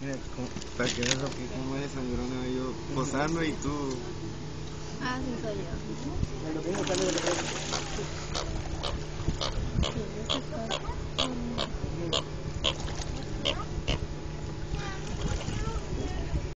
Mira, para que veas lo que como eres sangrona yo posando y tú Ah, sí, soy yo.